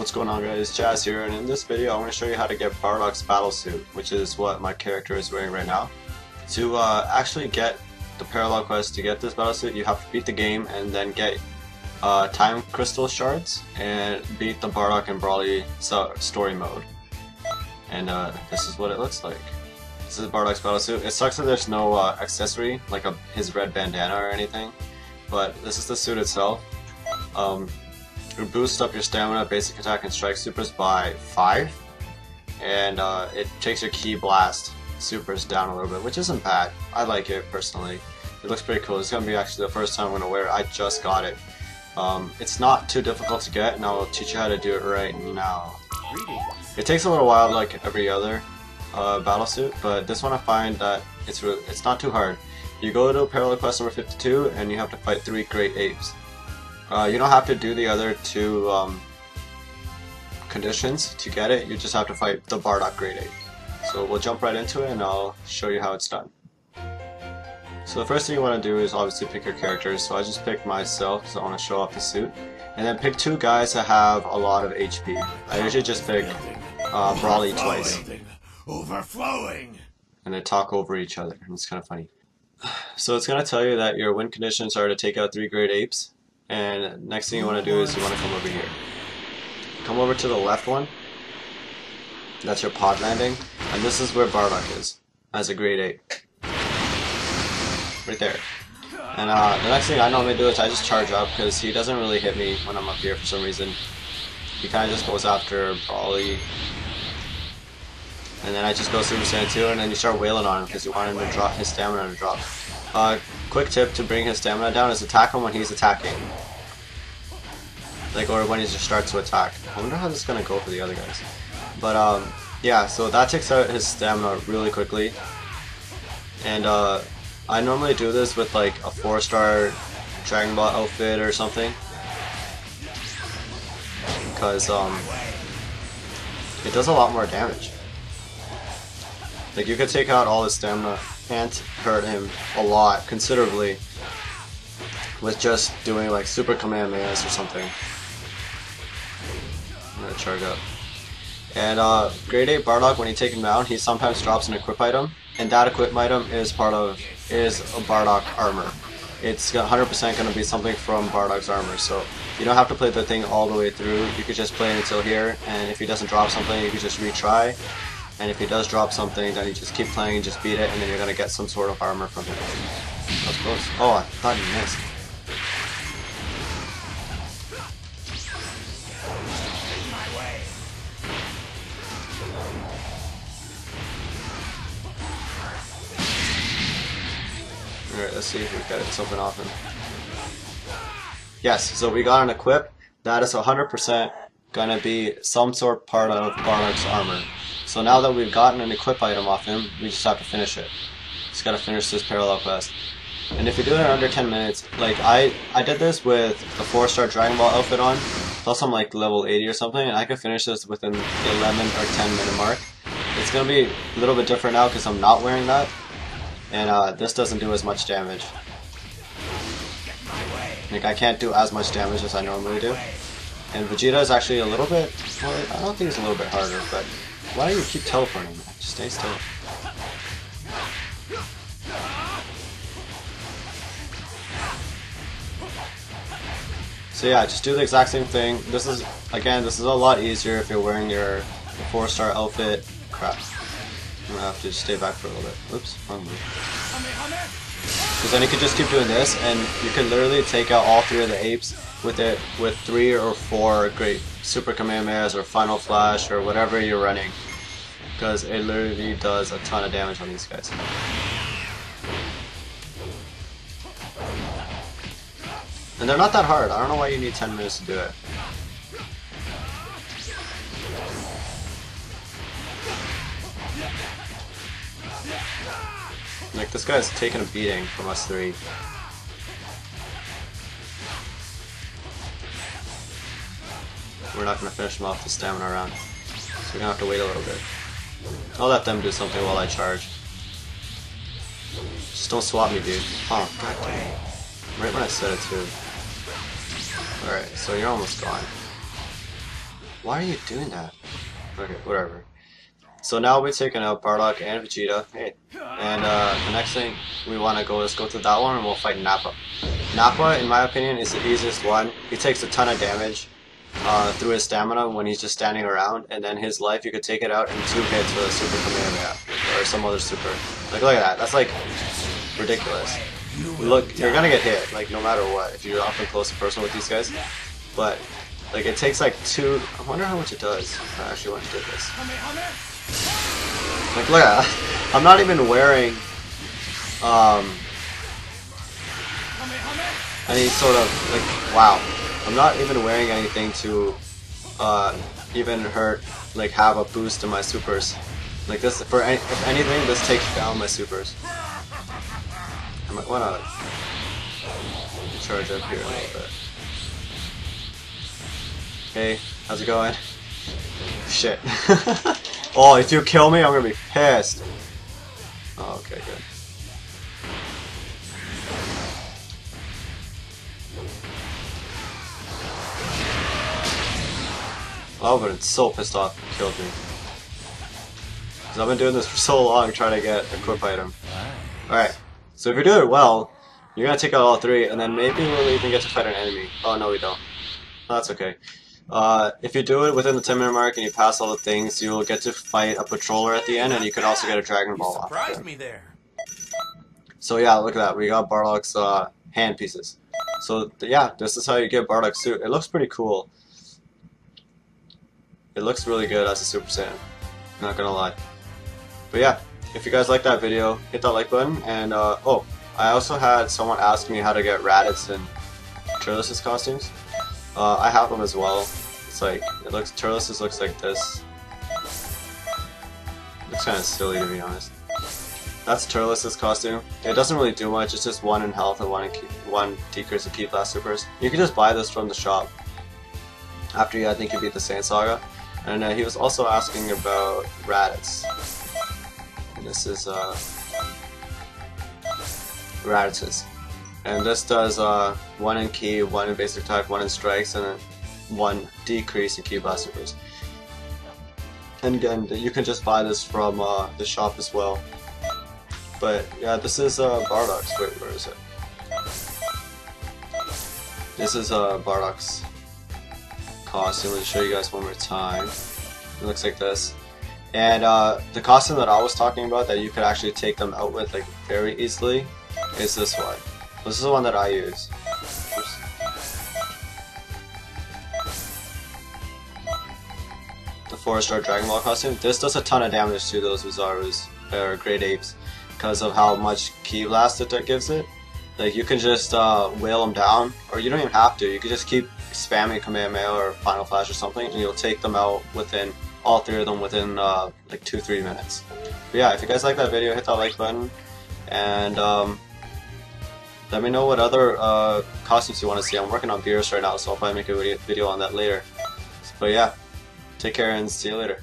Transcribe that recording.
What's going on guys, Jas here, and in this video I want to show you how to get Bardock's Battlesuit, which is what my character is wearing right now. To uh, actually get the parallel quest to get this Battlesuit, you have to beat the game and then get uh, time crystal shards and beat the Bardock and Broly story mode. And uh, this is what it looks like. This is Bardock's Battlesuit. It sucks that there's no uh, accessory, like a, his red bandana or anything, but this is the suit itself. Um, boosts up your stamina, basic attack, and strike supers by 5. And uh, it takes your Ki blast supers down a little bit, which isn't bad. I like it personally. It looks pretty cool. It's going to be actually the first time I'm going to wear it. I just got it. Um, it's not too difficult to get, and I'll teach you how to do it right now. It takes a little while, like every other uh, battle suit, but this one I find that it's it's not too hard. You go to parallel quest number 52, and you have to fight three great apes. Uh, you don't have to do the other two um, conditions to get it, you just have to fight the Bardock Great Ape. So we'll jump right into it and I'll show you how it's done. So the first thing you want to do is obviously pick your characters, so I just picked myself because I want to show off the suit. And then pick two guys that have a lot of HP. I usually just pick uh, Broly twice. Overflowing! And they talk over each other, and it's kind of funny. So it's going to tell you that your win conditions are to take out three great apes, and next thing you want to do is you want to come over here. Come over to the left one. That's your pod landing. And this is where Bardock is, as a great ape. Right there. And uh, the next thing I normally do is I just charge up, because he doesn't really hit me when I'm up here for some reason. He kind of just goes after Broly. And then I just go Super Saiyan 2, and then you start wailing on him, because you want him to drop his stamina to drop. Uh, quick tip to bring his stamina down is attack him when he's attacking. Like, or when he just starts to attack. I wonder how this is gonna go for the other guys. But, um, yeah, so that takes out his stamina really quickly. And, uh, I normally do this with, like, a 4-star Dragon Ball outfit or something. Because, um, it does a lot more damage. Like, you could take out all his stamina and hurt him a lot, considerably, with just doing like Super Kamehamehas or something. Charge up. And uh, Great Ape Bardock, when you take him down, he sometimes drops an equip item, and that equip item is part of is a Bardock armor. It's 100% going to be something from Bardock's armor, so you don't have to play the thing all the way through. You could just play it until here, and if he doesn't drop something, you could just retry. And if he does drop something, then you just keep playing and just beat it, and then you're gonna get some sort of armor from him. That's close. Oh, I thought he missed. Let's see if we've get something off him. Yes, so we got an equip. That is 100% gonna be some sort part of Bardock's armor. So now that we've gotten an equip item off him, we just have to finish it. Just gotta finish this parallel quest. And if you do it in under 10 minutes, like I, I did this with the 4-star Dragon Ball outfit on, plus I'm like level 80 or something, and I could finish this within the 11 or 10 minute mark. It's gonna be a little bit different now because I'm not wearing that, and uh, this doesn't do as much damage. Like I can't do as much damage as I normally do. And Vegeta is actually a little bit, well, I don't think it's a little bit harder, but why do you keep teleporting? Just stay still. So yeah, just do the exact same thing. This is, again, this is a lot easier if you're wearing your 4-star outfit. Crap. I'm gonna have to stay back for a little bit. Oops, wrong move. Because then you could just keep doing this, and you could literally take out all three of the apes with it with three or four great Super Kamehamehas or Final Flash or whatever you're running. Because it literally does a ton of damage on these guys. And they're not that hard. I don't know why you need 10 minutes to do it. Like, this guy's taking a beating from us three. We're not going to finish him off the stamina round. So we're going to have to wait a little bit. I'll let them do something while I charge. Just don't swap me, dude. Oh, god damn. Right when I said it too. Alright, so you're almost gone. Why are you doing that? Okay, whatever. So now we're taking out Bardock and Vegeta. Hey. And uh, the next thing we want to go is go to that one and we'll fight Nappa. Nappa, in my opinion, is the easiest one. He takes a ton of damage uh, through his stamina when he's just standing around, and then his life, you could take it out in two hits with a Super Kamehameha or some other super. Like, look at that. That's like ridiculous. Look, you're gonna get hit, like, no matter what, if you're often close and personal with these guys. But, like, it takes like two. I wonder how much it does. I actually want to do this. Like, look. I'm not even wearing um, any sort of like wow. I'm not even wearing anything to uh, even hurt like have a boost in my supers. Like this, for any, if anything, this takes down my supers. I might want to charge up here a little bit. Hey, how's it going? Shit. oh, if you kill me, I'm gonna be pissed. Oh, okay, good. I would have been so pissed off if killed me. Because I've been doing this for so long trying to get a quick item. Alright, so if you do it well, you're gonna take out all three, and then maybe we'll even get to fight an enemy. Oh, no, we don't. That's okay. Uh, if you do it within the 10 minute mark and you pass all the things, you'll get to fight a patroller at the end, and you could also get a Dragon Ball off Surprise there. me there. So yeah, look at that. We got Bardock's uh, hand pieces. So yeah, this is how you get Bardock's suit. It looks pretty cool. It looks really good as a Super Saiyan. Not gonna lie. But yeah, if you guys like that video, hit that like button. And uh, oh, I also had someone ask me how to get Raditz and Turles' costumes. Uh, I have them as well. It's like it looks Turles' looks like this. Looks kind of silly to be honest. That's Turles' costume. It doesn't really do much, it's just one in health and one in one decrease Ki Blast Supers. You can just buy this from the shop after you, I think you beat the Saiyan Saga. And uh, he was also asking about Raditz. And this is uh, Raditz's. And this does uh, one in Ki, one in basic attack, one in strikes, and one decrease in Ki Blast Supers. And again, you can just buy this from uh, the shop as well. But yeah, this is uh, Bardock's. Wait, where is it? This is uh, Bardock's costume. Let me show you guys one more time. It looks like this. And uh, the costume that I was talking about that you could actually take them out with like very easily is this one. This is the one that I use. Oops. The 4 star Dragon Ball costume. This does a ton of damage to those Bizarros or Great Apes because of how much Ki Blast it gives it. Like you can just uh, whale them down, or you don't even have to. You can just keep spamming Kamehameha or Final Flash or something, and you'll take them out within all three of them within uh, like two three minutes. But yeah, if you guys like that video, hit that like button, and um, let me know what other uh, costumes you want to see. I'm working on Beerus right now, so I'll probably make a video- video on that later. But yeah, take care and see you later.